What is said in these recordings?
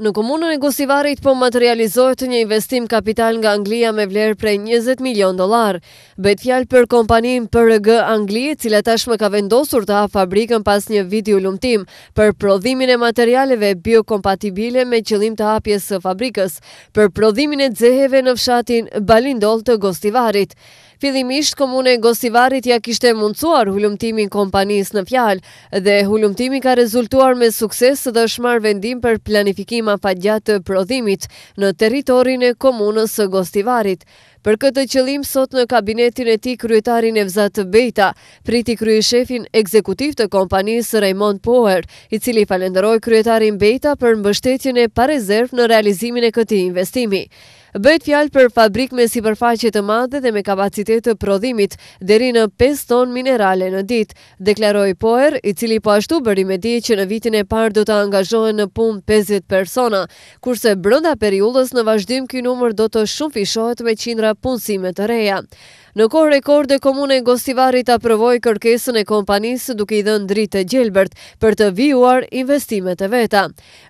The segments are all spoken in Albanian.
Në komunën e Gostivarit po materializohet një investim kapital nga Anglia me vlerë prej 20 milion dollarë. Bëhet fjalë për kompaninë PRG Angli, e cila tashmë ka vendosur të hapë fabrikën pas një viti hulumtim për prodhimin e materialeve biokompatibile me qëllim të hapjes së fabrikës për prodhimin e xeheve në fshatin Balindoll të Gostivarit. Fillimisht komuna e Gostivarit ia kishte mundësuar hulumtimin kompanisë në fjalë dhe hulumtimi ka rezultuar me sukses dhe është marrë vendim për planifikim afatgjatë të prodhimit në territorin e komunës së Gostivarit. Për këtë qëllim sot në kabinetin e tij kryetari Nevzat Bejta priti kryeshefin ekzekutiv të kompanisë Raymond Poer, i cili falënderoi kryetarin Bejta për mbështetjen e parezervë në realizimin e këtij investimi. Bëhet fjalë për fabrikë me sipërfaqe të madhe dhe me kapacitet të prodhimit deri në pesë tonë minerale në ditë, deklaroi Poer, i cili po ashtu bëri me dije që në vitin e parë do të angazhohen në punë pesëdhjetë persona, kurse brenda periudhës në vazhdim ky numër do të shumëfishohet me qindra punësime të reja. Në kohë rekorde Komuna e Gostivarit aprovoi kërkesën e kompanisë duke i dhënë dritë të gjelbërt për të vijuar investimet e veta.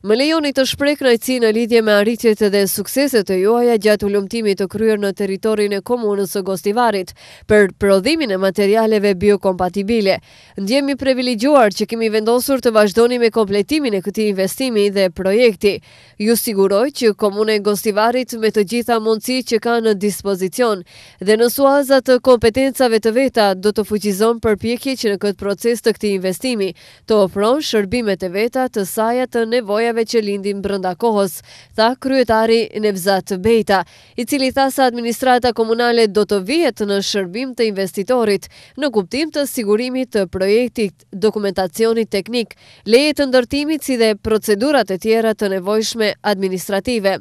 Më lejoni të shpreh kënaqësi në lidhje me arritjet dhe sukseset e juaja gjatë hulumtimit të kryer në territorin e Komunës së Gostivarit për prodhimin e materialeve biokompatibile. Ndihemi të privilegjuar që kemi vendosur të vazhdoni me kompletimin e këtij investimi dhe projekti, Ju siguroj që Komuna e Gostivarit me të gjitha mundësitë që ka në dispozicion dhe në suaza të kompetencave të veta do të fuqizon përpjekje që në këtë proces të këtij investimi të ofron shërbimet e veta të saja të nevojave që lindin brenda kohës, tha kryetari Nevzat Bejta, i cili tha se administrata komunale do të vihet në shërbim të investitorit në kuptim të sigurimit të projektit. dokumentacionit teknik, leje të ndërtimit si dhe procedurat e tjera të nevojshme administrative.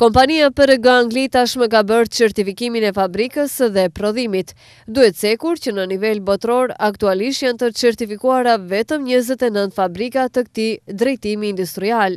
Kompania PRG Angli tashmë ka bërë certifikimin e fabrikës dhe prodhimit. Duhet cekur që në nivel botëror aktualisht janë të certifikuara vetëm njëzet e nëntë fabrika të këtij drejtimi industrial.